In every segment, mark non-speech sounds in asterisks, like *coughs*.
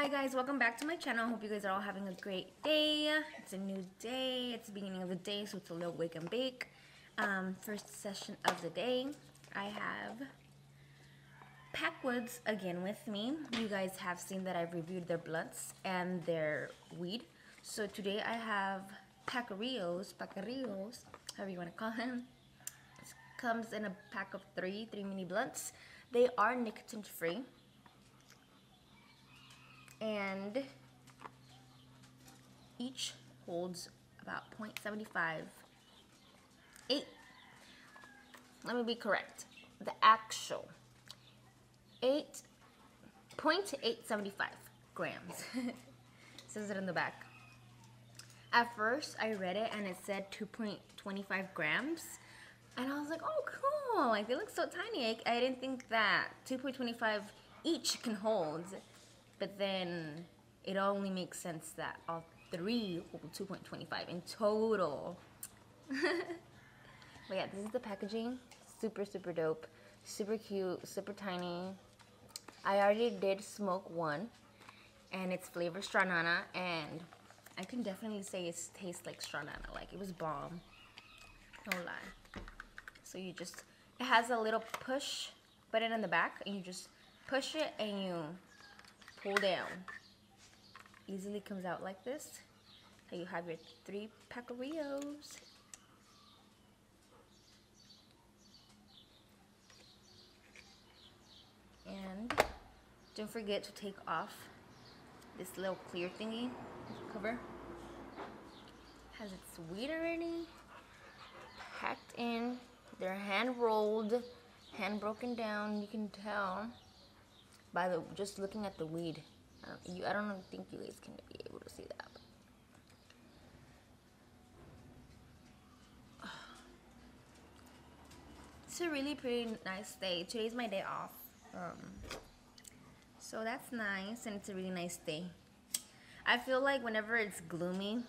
Hi guys, welcome back to my channel. Hope you guys are all having a great day. It's a new day. It's the beginning of the day, so it's a little wake and bake. Um, first session of the day. I have Packwoods again with me. You guys have seen that I've reviewed their blunts and their weed. So today I have Packarillos, Packarillos, however you want to call them. Comes in a pack of three, three mini blunts. They are nicotine free and each holds about 0.75 8 let me be correct. The actual 8.875 grams. *laughs* Says it in the back. At first I read it and it said 2.25 grams. And I was like oh cool. Like they look so tiny. I, I didn't think that 2.25 each can hold but then it only makes sense that all three will be 2.25 in total. *laughs* but yeah, this is the packaging. Super, super dope. Super cute, super tiny. I already did smoke one, and it's flavor Strawnana, and I can definitely say it tastes like Strawnana. Like, it was bomb. No lie. So you just, it has a little push button in the back, and you just push it, and you pull down. Easily comes out like this. You have your three Packarillos. And don't forget to take off this little clear thingy cover. Has its weed already packed in. They're hand rolled, hand broken down. You can tell by the just looking at the weed. I don't, you, I don't think you guys can be able to see that. *sighs* It's a really pretty nice day. Today's my day off. Um, so that's nice and it's a really nice day. I feel like whenever it's gloomy,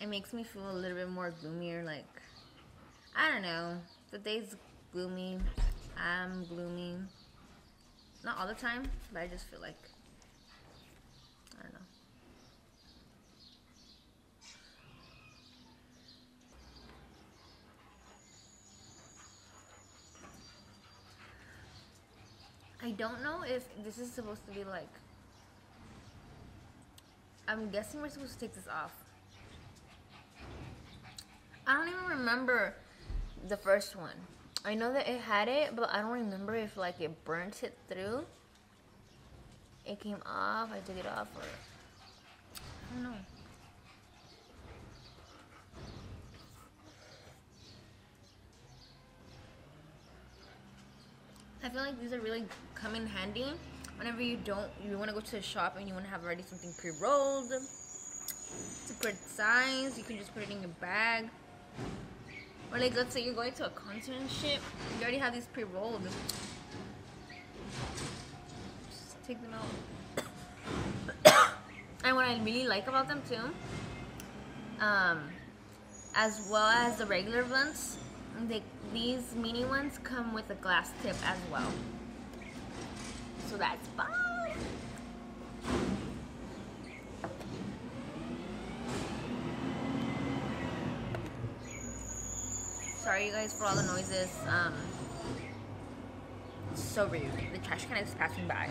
it makes me feel a little bit more gloomier. Like, I don't know. The day's gloomy. I'm gloomy. Not all the time, but I just feel like, I don't know. I don't know if this is supposed to be like, I'm guessing we're supposed to take this off. I don't even remember the first one. I know that it had it, but I don't remember if like it burnt it through. It came off, I took it off, or I don't know. I feel like these are really come in handy whenever you don't, you want to go to the shop and you want to have already something pre-rolled. It's a good size. You can just put it in your bag. Or like, let's say you're going to a concert and shit. You already have these pre-rolled. Just take them out. *coughs* and what I really like about them too, um, as well as the regular ones, they, these mini ones come with a glass tip as well. So that's fun. Sorry you guys for all the noises. Um, so rude. The trash can is passing by. *coughs*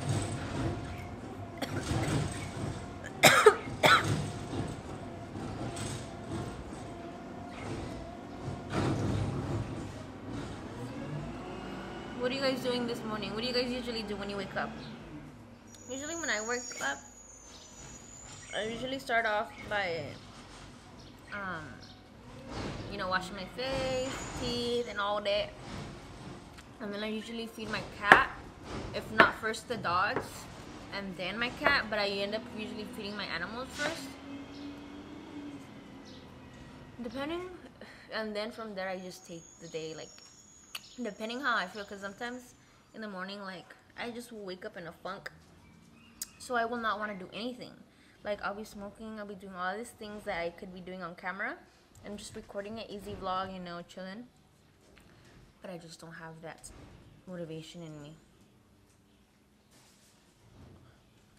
what are you guys doing this morning? What do you guys usually do when you wake up? Usually when I wake up, I usually start off by um, you know, washing my face, teeth, and all that. And then I usually feed my cat, if not first the dogs, and then my cat, but I end up usually feeding my animals first. Depending, and then from there I just take the day, like, depending how I feel, because sometimes in the morning, like, I just will wake up in a funk, so I will not want to do anything. Like, I'll be smoking, I'll be doing all these things that I could be doing on camera, I'm just recording an easy vlog, you know, chilling. But I just don't have that motivation in me.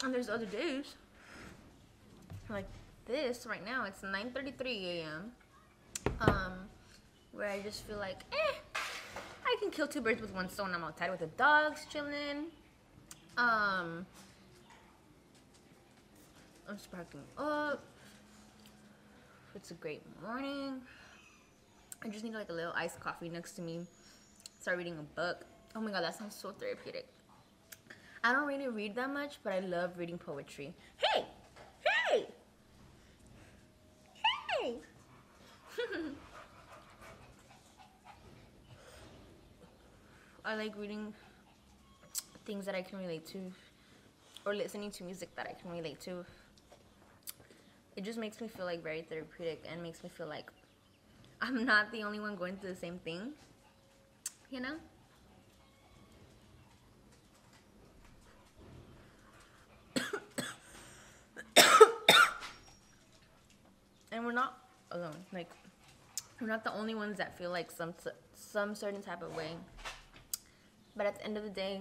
And there's other days like this right now. It's 9:33 a.m. Um, where I just feel like, eh, I can kill two birds with one stone. I'm outside with the dogs, chilling. Um, I'm sparking up. It's a great morning. I just need like a little iced coffee next to me. Start reading a book. Oh my god, that sounds so therapeutic. I don't really read that much, but I love reading poetry. Hey! Hey! Hey! *laughs* I like reading things that I can relate to or listening to music that I can relate to. It just makes me feel like very therapeutic and makes me feel like *laughs* I'm not the only one going through the same thing. You know? *coughs* and we're not alone. Like we're not the only ones that feel like some some certain type of way. But at the end of the day,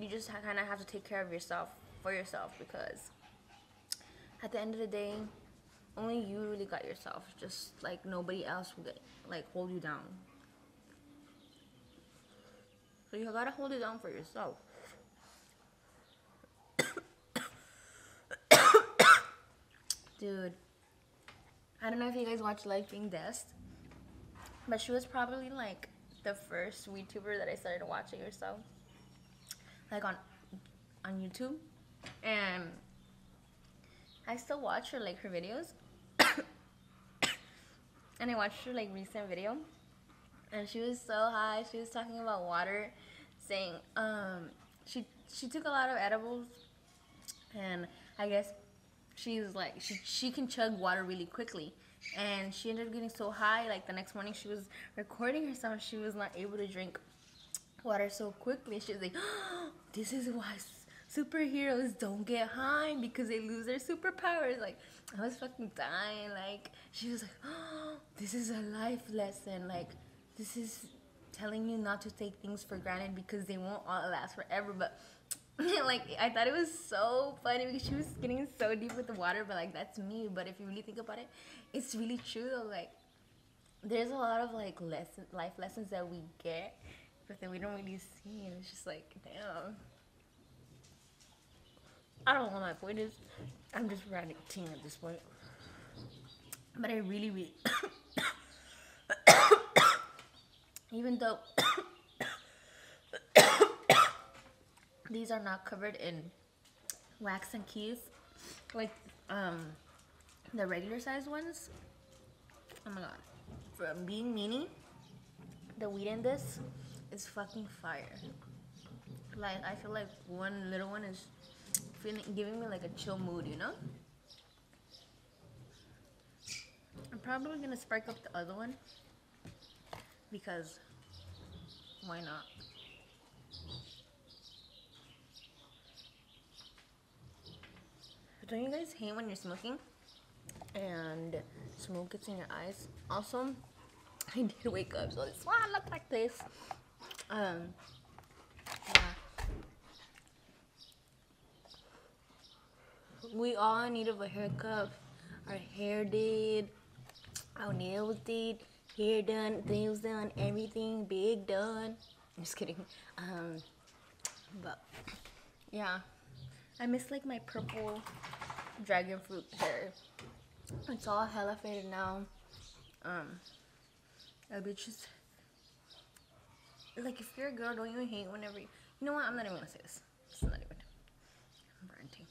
you just kind of have to take care of yourself for yourself because at the end of the day, only you really got yourself. Just like nobody else will get like hold you down. So you gotta hold it down for yourself. *coughs* Dude, I don't know if you guys watch Life Being Dest, but she was probably like the first VTuber that I started watching or so, like on on YouTube, and I still watch her like her videos, *coughs* and I watched her like recent video, and she was so high. She was talking about water, saying um she she took a lot of edibles, and I guess she's like she she can chug water really quickly. And she ended up getting so high like the next morning she was recording herself she was not able to drink water so quickly. She was like oh, *gasps* this is why superheroes don't get high because they lose their superpowers like i was fucking dying like she was like oh, this is a life lesson like this is telling you not to take things for granted because they won't all last forever but *laughs* like I thought it was so funny because she was getting so deep with the water, but like that's me. But if you really think about it, it's really true though. Like there's a lot of like lesson life lessons that we get, but then we don't really see, and it's just like damn. I don't know what my point is. I'm just ranting at this point. But I really, really, *coughs* even though *coughs* these are not covered in wax and kief like um the regular size ones oh my god from being mini the weed in this is fucking fire like i feel like one little one is feeling giving me like a chill mood you know i'm probably gonna spark up the other one because why not don't you guys hate when you're smoking and smoke gets in your eyes? Also, *laughs* I did wake up, so it's why I look like this. Um, yeah. We all need of a haircut. Our hair did, our nails did, hair done, nails done, everything big done. I'm *laughs* just kidding. Um, but yeah, I miss like my purple dragon fruit hair. It's all hella faded now. Um, a bitch just like if you're a girl, don't you hate whenever you, you know what? I'm not even gonna say this. It's not even. I'm ranting.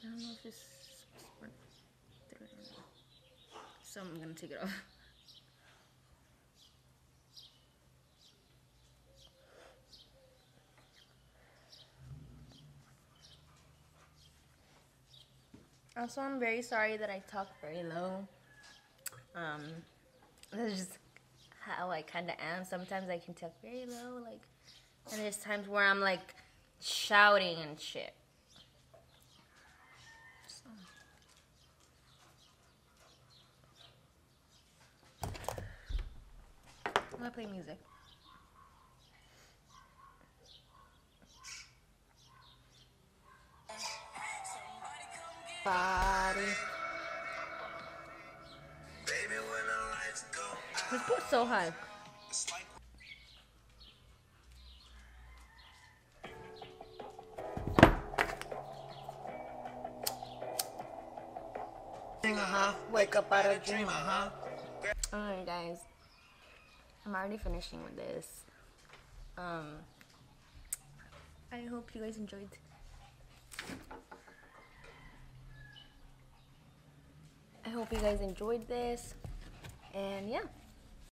I don't know if this so I'm gonna take it off. Also, I'm very sorry that I talk very low. Um, that's just how I kind of am. Sometimes I can talk very low, like, and there's times where I'm like shouting and shit. I'm gonna play music. Body. Let's put so high. Uh huh. Wake up out of dream, uh huh. Uh-huh. Alright, guys. I'm already finishing with this. Um I hope you guys enjoyed. I hope you guys enjoyed this. And yeah.